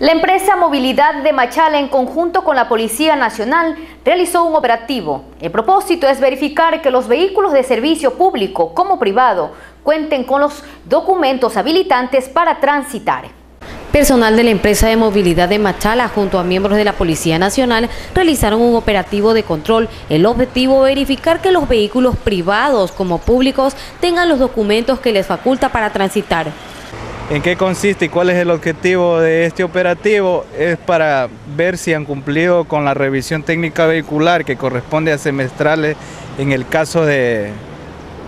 La empresa Movilidad de Machala, en conjunto con la Policía Nacional, realizó un operativo. El propósito es verificar que los vehículos de servicio público como privado cuenten con los documentos habilitantes para transitar. Personal de la empresa de movilidad de Machala junto a miembros de la Policía Nacional realizaron un operativo de control. El objetivo verificar que los vehículos privados como públicos tengan los documentos que les faculta para transitar. ¿En qué consiste y cuál es el objetivo de este operativo? Es para ver si han cumplido con la revisión técnica vehicular que corresponde a semestrales en el caso de,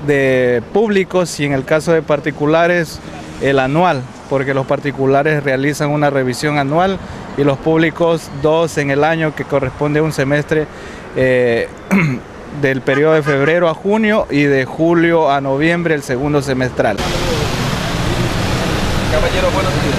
de públicos y en el caso de particulares el anual, porque los particulares realizan una revisión anual y los públicos dos en el año que corresponde a un semestre eh, del periodo de febrero a junio y de julio a noviembre el segundo semestral. Caballero, buenos días.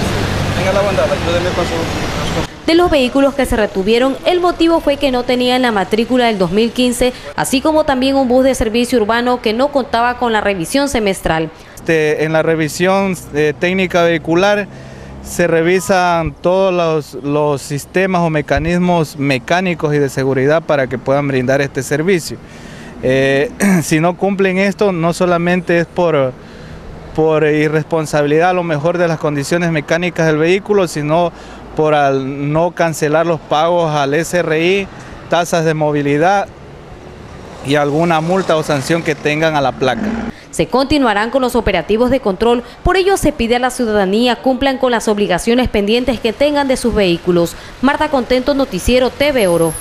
Venga la ayúdeme con su... De los vehículos que se retuvieron, el motivo fue que no tenían la matrícula del 2015, así como también un bus de servicio urbano que no contaba con la revisión semestral. Este, en la revisión eh, técnica vehicular se revisan todos los, los, sistemas o mecanismos mecánicos y de seguridad para que puedan brindar este servicio. Eh, si no cumplen esto, no solamente es por por irresponsabilidad a lo mejor de las condiciones mecánicas del vehículo, sino por al no cancelar los pagos al SRI, tasas de movilidad y alguna multa o sanción que tengan a la placa. Se continuarán con los operativos de control, por ello se pide a la ciudadanía cumplan con las obligaciones pendientes que tengan de sus vehículos. Marta Contento, Noticiero TV Oro.